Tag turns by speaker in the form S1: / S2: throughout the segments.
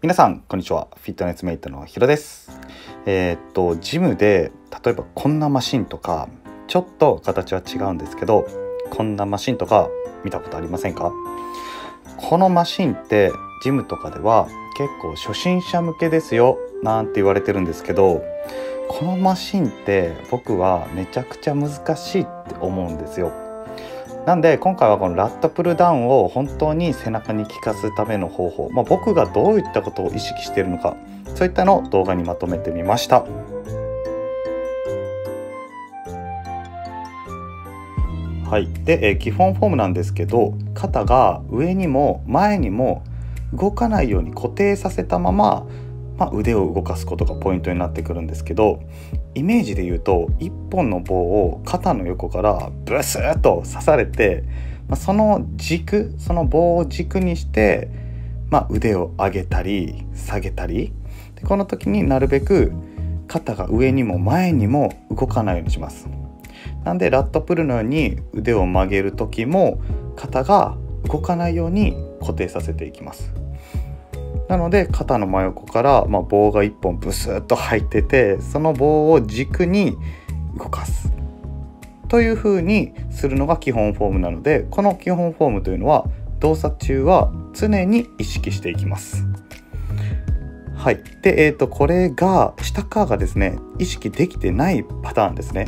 S1: 皆さんこんにちは。フィットネスメイトのヒロです。えー、っとジムで例えばこんなマシンとかちょっと形は違うんですけどこんなマシンとか見たことありませんか？このマシンってジムとかでは結構初心者向けですよなんて言われてるんですけどこのマシンって僕はめちゃくちゃ難しいって思うんですよ。なんで今回はこのラットプルダウンを本当に背中に効かすための方法、まあ、僕がどういったことを意識しているのかそういったのを動画にまとめてみました。はい、で、えー、基本フォームなんですけど肩が上にも前にも動かないように固定させたまままあ、腕を動かすことがポイントになってくるんですけどイメージで言うと1本の棒を肩の横からブスッと刺されて、ま、その軸その棒を軸にして、まあ、腕を上げたり下げたりでこの時になるべく肩が上にも前にも動かないようにします。なんでラットプルのように腕を曲げる時も肩が動かないように固定させていきます。なので肩の真横から、まあ、棒が1本ブスッと入っててその棒を軸に動かすというふうにするのが基本フォームなのでこの基本フォームというのは動作中は常に意識していきます。はい、で、えーと、これが下側がですね意識できてないパターンですね。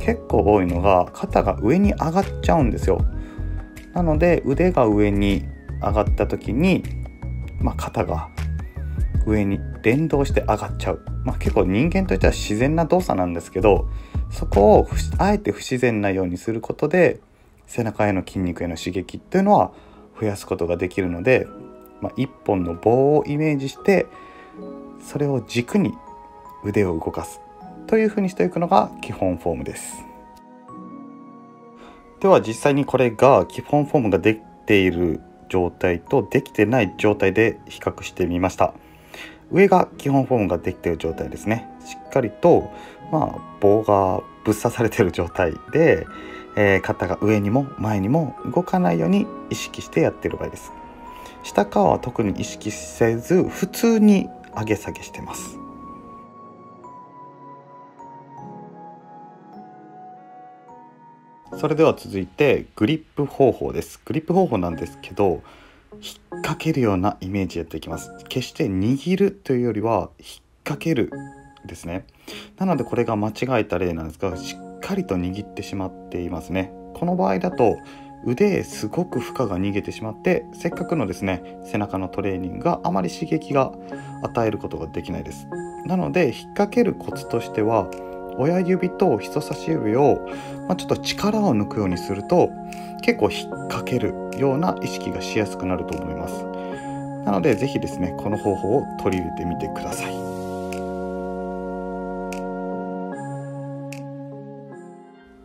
S1: 結構多いのが肩が上に上がっちゃうんですよ。なので腕が上に上がった時にまあ、肩が上に連動して上がっちゃう、まあ、結構人間としては自然な動作なんですけどそこをあえて不自然なようにすることで背中への筋肉への刺激っていうのは増やすことができるので、まあ、1本の棒をイメージしてそれを軸に腕を動かすというふうにしていくのが基本フォームです。では実際にこれが基本フォームができている状態とできてない状態で比較してみました。上が基本フォームができている状態ですね。しっかりと、まあ、棒がぶっ刺されている状態で、えー、肩が上にも前にも動かないように意識してやっている場合です。下側は特に意識せず普通に上げ下げしてます。それでは続いてグリップ方法です。グリップ方法なんですけど引っ掛けるようなイメージやっていきます。決して握るというよりは引っ掛けるですね。なのでこれが間違えた例なんですがしっかりと握ってしまっていますね。この場合だと腕へすごく負荷が逃げてしまってせっかくのですね背中のトレーニングがあまり刺激が与えることができないです。なので引っ掛けるコツとしては親指と人差し指を、まあ、ちょっと力を抜くようにすると結構引っ掛けるような意識がしやすくなると思います。なので是非ですねこの方法を取り入れてみてください。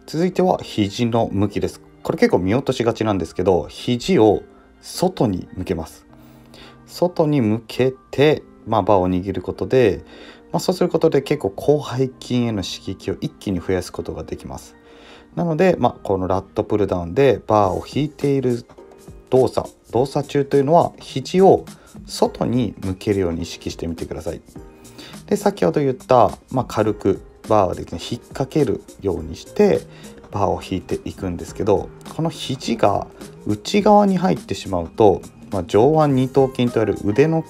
S1: 続いては肘の向きです。これ結構見落としがちなんですけど肘を外に向けます。外に向けて、まあ、バーを握ることでまあ、そうすることで結構広背筋への刺激を一気に増やすことができます。なので、まあ、このラットプルダウンでバーを引いている動作動作中というのは肘を外に向けるように意識してみてください。で先ほど言った、まあ、軽くバーをですね引っ掛けるようにしてバーを引いていくんですけどこの肘が内側に入ってしまうと、まあ、上腕二頭筋といわれる腕の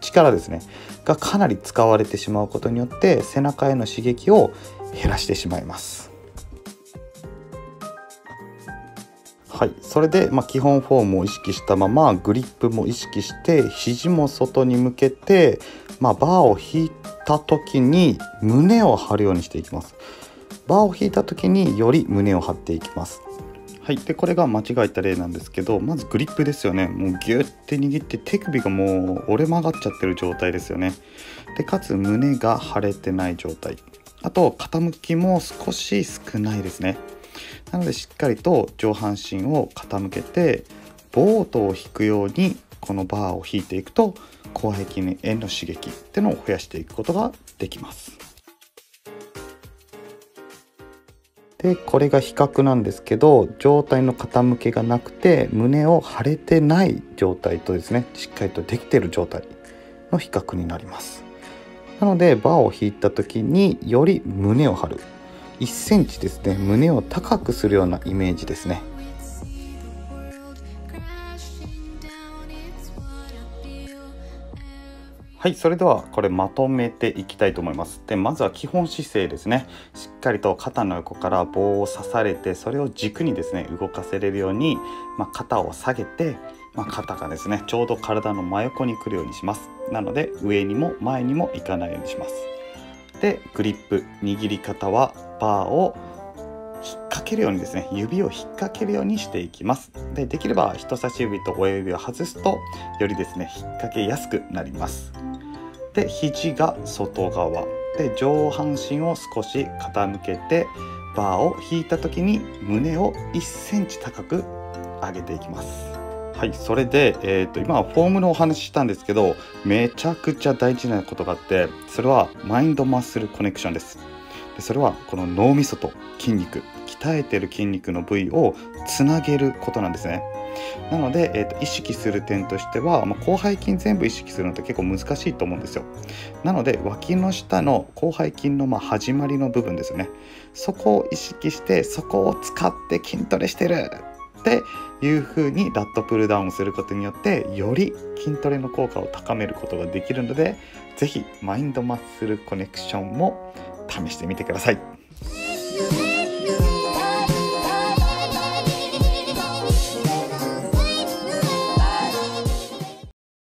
S1: 力ですねがかなり使われてしまうことによって背中への刺激を減らしてしまいます。はい、それで、まあ、基本フォームを意識したままグリップも意識して肘も外に向けて、まあ、バーを引いた時に胸を張るようにしていきます。バーを引いた時により胸を張っていきます。はい、でこれが間違えた例なんですけどまずグリップですよね。もうギュッて握って手首がもう折れ曲がっちゃってる状態ですよね。でかつ胸が腫れてない状態。あと傾きも少し少ないですね。なのでしっかりと上半身を傾けてボートを引くようにこのバーを引いていくと広背筋への刺激っていうのを増やしていくことができます。でこれが比較なんですけど上体の傾きがなくて胸を張れてない状態とですねしっかりとできてる状態の比較になります。なのでバーを引いた時により胸を張る。1 c m ですね胸を高くするようなイメージですね。はいそれではこれまとめていきたいと思います。でまずは基本姿勢ですね。しっかりと肩の横から棒を刺されてそれを軸にですね動かせれるように、まあ、肩を下げて、まあ、肩がですねちょうど体の真横に来るようにします。なので上にも前にも行かないようにします。でグリップ握り方はバーを引っ掛けるようにですね指を引っ掛けるようにしていきます。でできれば人差し指と親指を外すとよりですね引っ掛けやすくなります。で肘が外側で上半身を少し傾けてバーを引いた時に胸を1センチ高く上げていきます。はいそれで、えーと、今はフォームのお話ししたんですけどめちゃくちゃ大事なことがあってそれはマインドマッスルコネクションです。でそれはこの脳みそと筋肉鍛えてる筋肉の部位をつなげることなんですね。なので、えーと、意識する点としては、まあ、広背筋全部意識するのって結構難しいと思うんですよなので脇の下の広背筋のま始まりの部分ですよねそこを意識してそこを使って筋トレしてるっていう風にラットプルダウンすることによってより筋トレの効果を高めることができるので是非マインドマッスルコネクションも試してみてください。